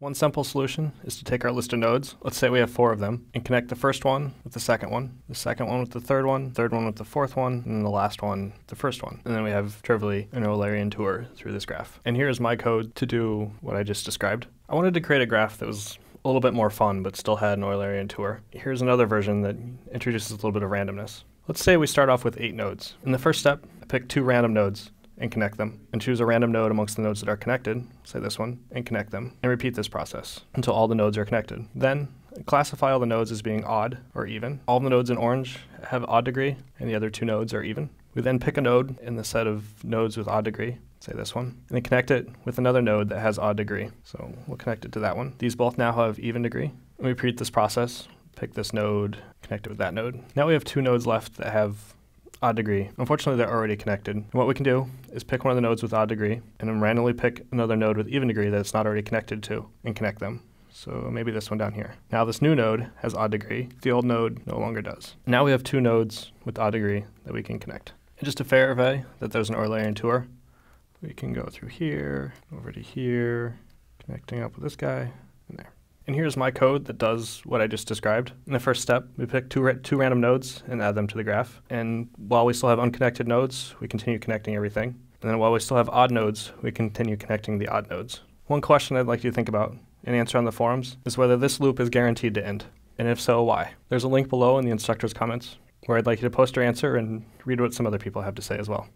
One simple solution is to take our list of nodes, let's say we have four of them, and connect the first one with the second one, the second one with the third one, third one with the fourth one, and the last one, the first one. And then we have trivially an Eulerian tour through this graph. And here's my code to do what I just described. I wanted to create a graph that was a little bit more fun, but still had an Eulerian tour. Here's another version that introduces a little bit of randomness. Let's say we start off with eight nodes. In the first step, I pick two random nodes and connect them, and choose a random node amongst the nodes that are connected, say this one, and connect them, and repeat this process until all the nodes are connected. Then classify all the nodes as being odd or even. All the nodes in orange have odd degree, and the other two nodes are even. We then pick a node in the set of nodes with odd degree, say this one, and then connect it with another node that has odd degree. So we'll connect it to that one. These both now have even degree. And we repeat this process, pick this node, connect it with that node. Now we have two nodes left that have odd degree. Unfortunately, they're already connected. And what we can do is pick one of the nodes with odd degree and then randomly pick another node with even degree that it's not already connected to and connect them. So maybe this one down here. Now this new node has odd degree. The old node no longer does. Now we have two nodes with odd degree that we can connect. And just to verify that there's an Eulerian tour, we can go through here, over to here, connecting up with this guy. And here's my code that does what I just described. In the first step, we pick two, ra two random nodes and add them to the graph. And while we still have unconnected nodes, we continue connecting everything. And then while we still have odd nodes, we continue connecting the odd nodes. One question I'd like you to think about and answer on the forums is whether this loop is guaranteed to end. And if so, why? There's a link below in the instructor's comments where I'd like you to post your answer and read what some other people have to say as well.